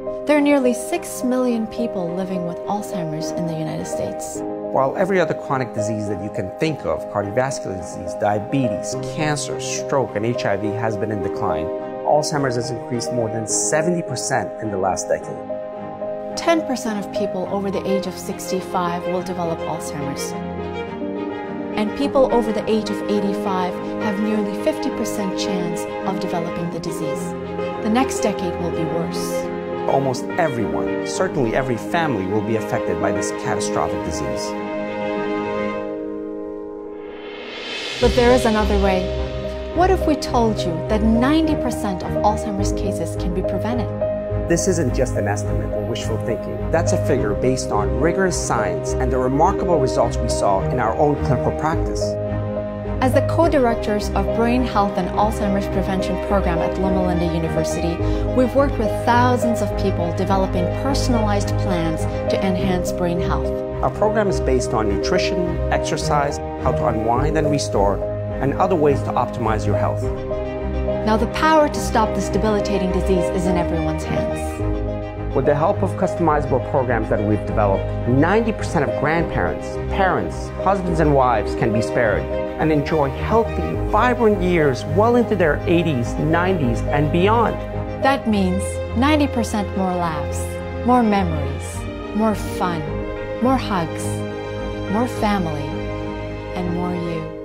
There are nearly 6 million people living with Alzheimer's in the United States. While every other chronic disease that you can think of, cardiovascular disease, diabetes, cancer, stroke, and HIV has been in decline, Alzheimer's has increased more than 70% in the last decade. 10% of people over the age of 65 will develop Alzheimer's. And people over the age of 85 have nearly 50% chance of developing the disease. The next decade will be worse. Almost everyone, certainly every family, will be affected by this catastrophic disease. But there is another way. What if we told you that 90% of Alzheimer's cases can be prevented? This isn't just an estimate or wishful thinking. That's a figure based on rigorous science and the remarkable results we saw in our own clinical practice. As the co-directors of Brain Health and Alzheimer's Prevention Program at Loma Linda University, we've worked with thousands of people developing personalized plans to enhance brain health. Our program is based on nutrition, exercise, how to unwind and restore, and other ways to optimize your health. Now the power to stop this debilitating disease is in everyone's hands. With the help of customizable programs that we've developed, 90% of grandparents, parents, husbands, and wives can be spared and enjoy healthy, vibrant years well into their 80s, 90s, and beyond. That means 90% more laughs, more memories, more fun, more hugs, more family, and more you.